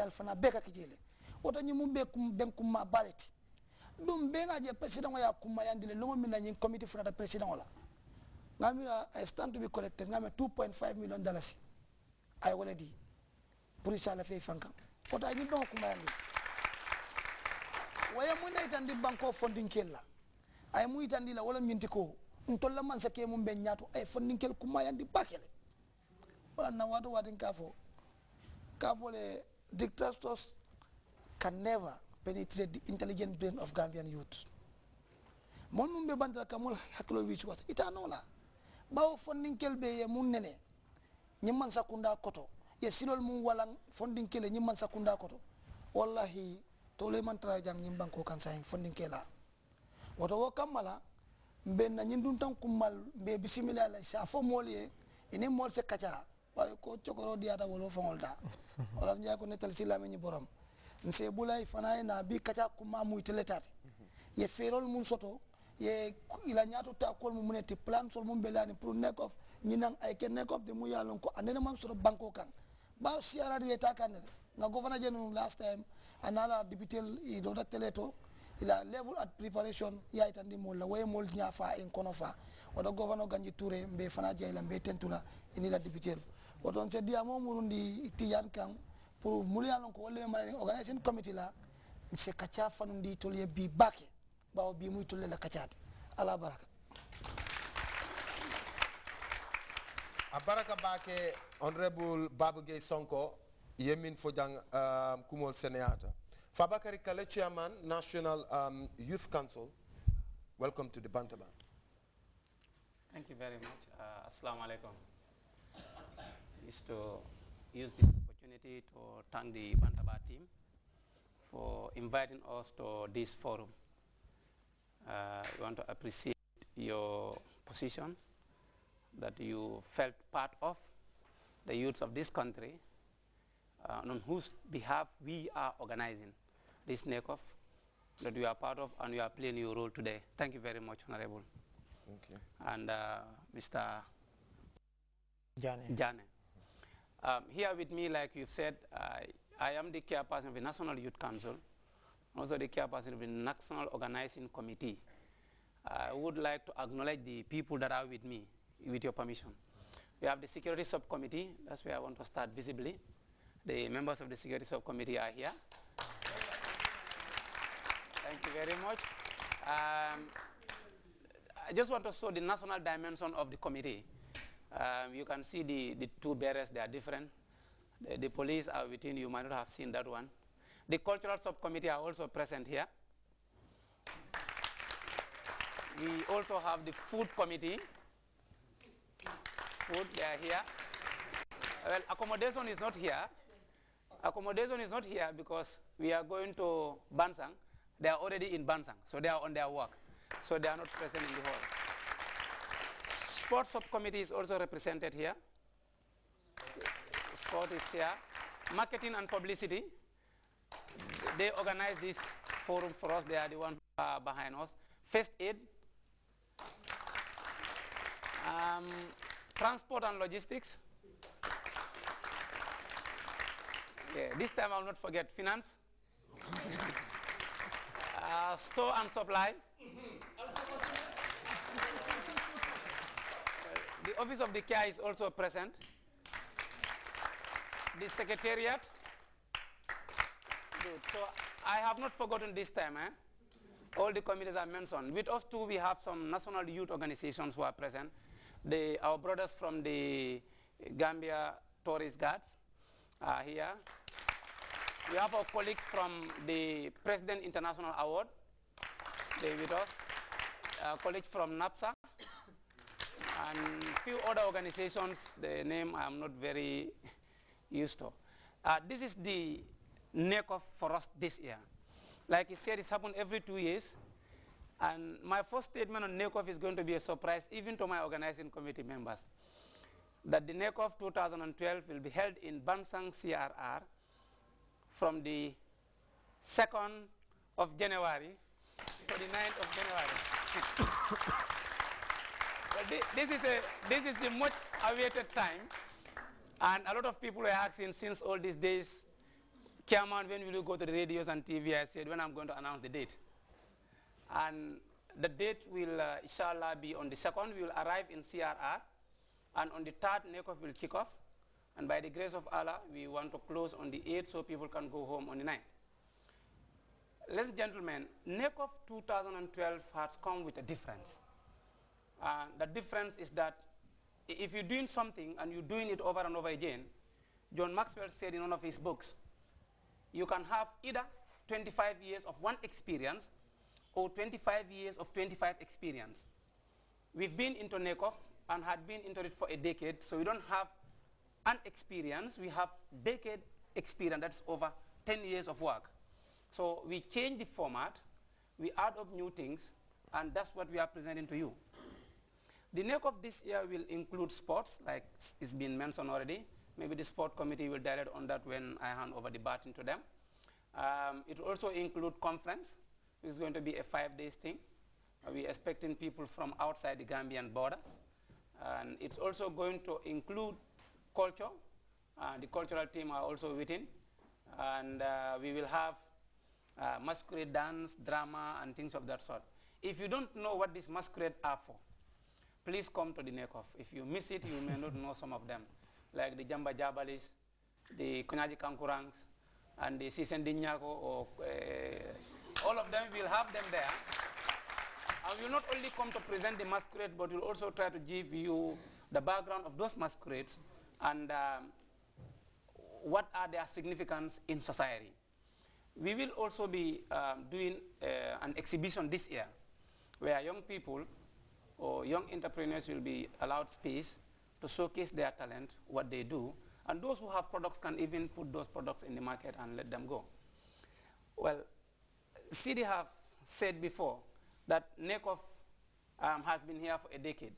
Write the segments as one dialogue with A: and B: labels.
A: yal fana beka kijile otanyi mumbe ben kuma baleti. Dum benga je president ya kuma yandile longo mina nyin committee funa ta president la ngamira i stand to a collected ngame 2.5 million dollars. Ay wala di pour inshallah fe fanka. Kota nyi dongo kuma yandile. Waya mu ndey tan di banko fondin kella. Ay mu tan di la wala nyinti ko ntolla man sake mum ben nyaato ay fondin kel kuma yandi bakele. Wala na wato wadin kafo kafo le dictators can never penetrate the intelligent brain of Gambian youth. Mon mum be bandal kamul haklo wi wata ita no la bawo fondinkel be ye mun nene. Ñimman sakunda koto. Ye silol mum walan fondinkel ñimman sakunda koto. Wallahi tole man tara jang ñim banko kan sahin fondin kela. Woto wo kammala mbe na ñin dun tan kummal mbe bisimila la sa fo mol ye mol se kaca way ko cokoroo diyaata wolo fongol daa. Wala njaay ko nettal ci lami ñi borom. Nse bulay fanaay na bi kaca kumma muy teletati ye feerol mun soto ye ila ñaato ta kol mu muneti plan sol mum belani pour nekk of ñinan ay ke nekk of de mu yalon ko andene man soto banko kan. Ba siara de ta kan nga governor jenu last time anala député i dota télé to ila level at preparation yaytandi mol la waye mol nya fa en kono fa. Odo governor ganji touré mbe fana jeyla mbe tentula ini la député oton se dia mo murundi tiyan kan pour mulyalon ko wolle mala organisation committee la se kacha fanundi tolye bi bake bawo bi muy tolle la kachate ala baraka.
B: A baraka bake honorable babu sonko yemin fojang um, kumol seneyata fabakari kale chairman national um, youth council. Welcome to the bantaba
C: Thank you very much. Uh, Assalamu alaikum. Is to use this opportunity to thank the Bantaba team for inviting us to this forum. Uh, we want to appreciate your position that you felt part of the youths of this country uh, on whose behalf we are organizing this NECOF that you are part of and you are playing your role today. Thank you very much, Honorable.
B: okay.
C: And uh, Mr.
D: Jane.
C: Jane. Um, here with me, like you've said, I I am the chairperson of the National Youth Council, also the chairperson of the National Organizing Committee. I would like to acknowledge the people that are with me, with your permission. We have the Security Subcommittee, that's where I want to start visibly. The members of the Security Subcommittee are here. Thank you very much. Um, I just want to show the national dimension of the committee. Um, you can see the, the two bearers, they are different. The, the police are within, you might not have seen that one. The cultural subcommittee are also present here. We also have the food committee. Food, they are here. Well, accommodation is not here. Accommodation is not here because we are going to Bansang. They are already in Bansang, so they are on their work. So they are not present in the hall. Sports subcommittee is also represented here. Sport is here. Marketing and publicity, they organize this forum for us. They are the ones who are behind us. First aid, um, transport and logistics. Yeah, this time I will not forget finance. uh, store and supply. the office of the care is also present. The secretariat. Good. So I have not forgotten this time. Eh? All the committees I mentioned. With us too, we have some national youth organizations who are present. The, our brothers from the Gambia Tourist Guards are here. We have our colleagues from the President International Award. They with us. Uh, colleagues from NAPSA few other organizations, the name I am not very used to. Uh, this is the NECOF for us this year. Like he said, it's happened every two years. And my first statement on NECOF is going to be a surprise even to my organizing committee members. That the NECOF 2012 will be held in Bansang CRR from the 2nd of January to the 9th of January. This is a this is the much awaited time, and a lot of people are asking since all these days Chairman, when will you go to the radios and TV? I said, when I'm going to announce the date. And the date will, uh, inshallah, be on the 2nd. We will arrive in CRR. And on the 3rd, NECOF will kick off. And by the grace of Allah, we want to close on the 8th so people can go home on the 9th. Ladies and gentlemen, NECOF 2012 has come with a difference. Uh, the difference is that if you're doing something and you're doing it over and over again, John Maxwell said in one of his books, you can have either 25 years of one experience or 25 years of 25 experience. We've been into NECOF and had been into it for a decade, so we don't have an experience, we have decade experience, that's over 10 years of work. So we change the format, we add up new things, and that's what we are presenting to you. The NECOF this year will include sports, like it's been mentioned already. Maybe the sport committee will direct on that when I hand over the baton to them. Um, it will also include conference. It's going to be a five days thing. Uh, we're expecting people from outside the Gambian borders. And it's also going to include culture. Uh, the cultural team are also within. And uh, we will have uh, masquerade dance, drama, and things of that sort. If you don't know what these masquerade are for, please come to the NECOF. If you miss it, you may not know some of them like the Jamba Jabalis, the Kunyaji Kankurangs, and the Sisen Dinyako, or uh, all of them, will have them there. And will not only come to present the masquerade, but we'll also try to give you the background of those masquerades and um, what are their significance in society. We will also be um, doing uh, an exhibition this year where young people or young entrepreneurs will be allowed space to showcase their talent, what they do, and those who have products can even put those products in the market and let them go. Well, CD have said before that NECOF um, has been here for a decade,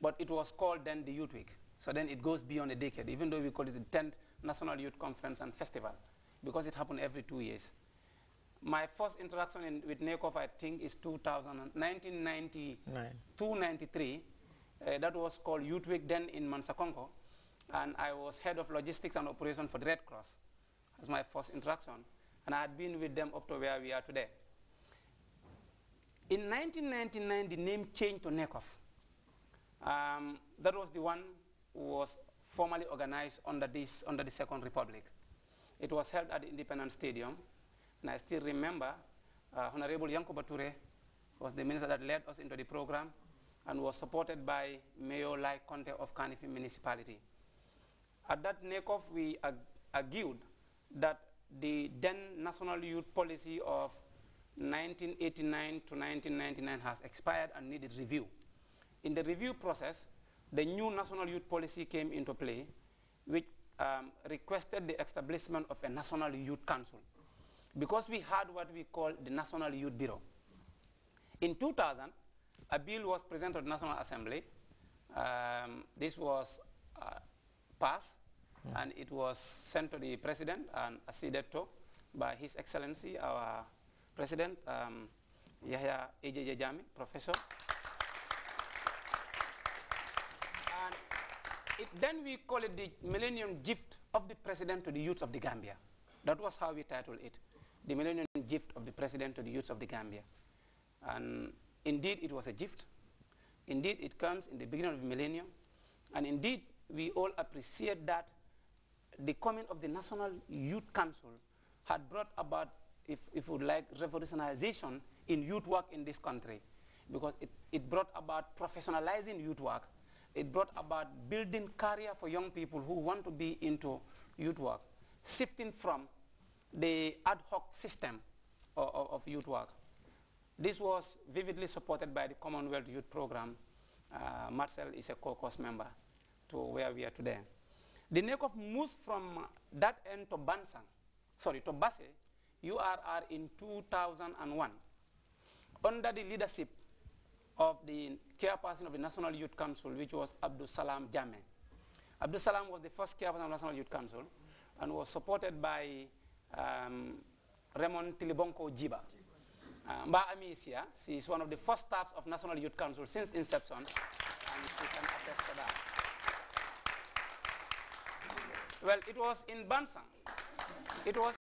C: but it was called then the Youth Week. So then it goes beyond a decade, even though we call it the 10th National Youth Conference and Festival, because it happened every two years. My first interaction in, with NECOF, I think, is 2000, 1992, uh, that was called Youth Week then in Mansakonko. And I was head of logistics and operation for the Red Cross. That's my first interaction. And I had been with them up to where we are today. In 1999, the name changed to NECOF. Um, that was the one who was formally organized under, this, under the Second Republic. It was held at the Independence Stadium. And I still remember uh, Honorable Yanko Bature was the minister that led us into the program and was supported by Mayor Lai Conte of Kanifing Municipality. At that NECOF, we ag argued that the then National Youth Policy of 1989 to 1999 has expired and needed review. In the review process, the new National Youth Policy came into play, which um, requested the establishment of a National Youth Council, because we had what we call the National Youth Bureau. In 2000, a bill was presented to the National Assembly. Um, this was uh, passed, mm. and it was sent to the President and acceded to by His Excellency, our President, um, Yahya Ejeje Jammeh, Professor. and it, then we call it the Millennium Gift of the President to the Youth of the Gambia. That was how we titled it, the Millennium Gift of the President to the Youth of the Gambia. And Indeed, it was a gift. Indeed, it comes in the beginning of the millennium. And indeed, we all appreciate that the coming of the National Youth Council had brought about, if, if you like, revolutionization in youth work in this country. Because it, it brought about professionalizing youth work. It brought about building career for young people who want to be into youth work, shifting from the ad hoc system of, of, youth work. This was vividly supported by the Commonwealth Youth Program. Uh, Marcel is a caucus member to where we are today. The NECOF moves from that end to Bansang, sorry, to Basse, URR in 2001, under the leadership of the chairperson of the National Youth Council, which was Abdul Salam Jame. Abdul Salam was the first chairperson of the National Youth Council and was supported by um, Raymond Tilibonko Jiba. Uh, Mba Amisia, she is one of the first staffs of National Youth Council since inception, and she can attest to that. Well, it was in Bansang It was